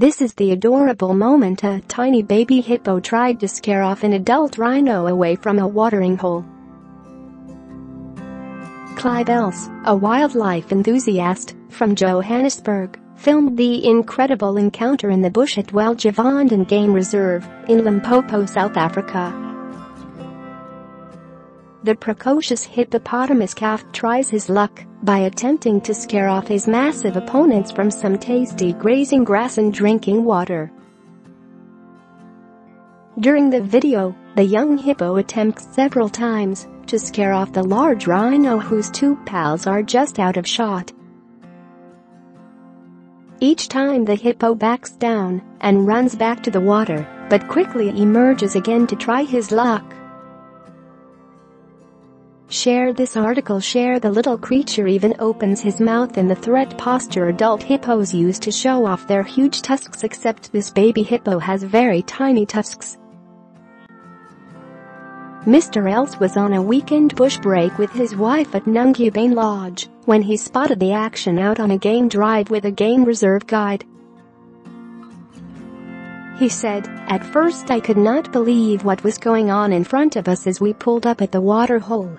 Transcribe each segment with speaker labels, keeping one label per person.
Speaker 1: This is the adorable moment a tiny baby hippo tried to scare off an adult rhino away from a watering hole. Clive Else, a wildlife enthusiast from Johannesburg, filmed the incredible encounter in the bush at Welgevonden Game Reserve in Limpopo, South Africa. The precocious hippopotamus calf tries his luck by attempting to scare off his massive opponents from some tasty grazing grass and drinking water. During the video, the young hippo attempts several times to scare off the large rhino whose two pals are just out of shot. Each time the hippo backs down and runs back to the water, but quickly emerges again to try his luck. Share this article Share the little creature even opens his mouth in the threat posture adult hippos use to show off their huge tusks except this baby hippo has very tiny tusks. Mr. Else was on a weekend bush break with his wife at Nungubane Lodge when he spotted the action out on a game drive with a game reserve guide. He said, At first I could not believe what was going on in front of us as we pulled up at the water hole.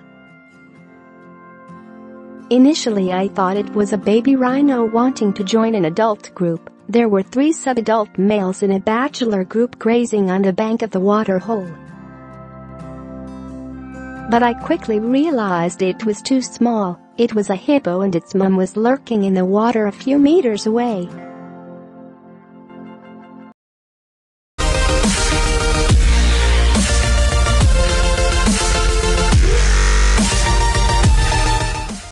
Speaker 1: Initially I thought it was a baby rhino wanting to join an adult group. There were three sub-adult males in a bachelor group grazing on the bank of the water hole. But I quickly realized it was too small, it was a hippo and its mum was lurking in the water a few meters away.